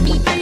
the.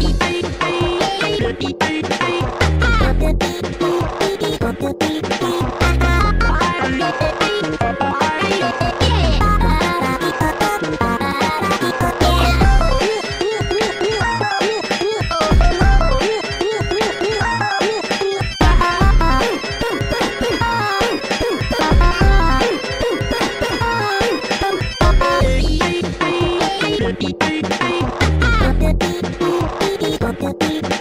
Beep, beep, beep. Thank you.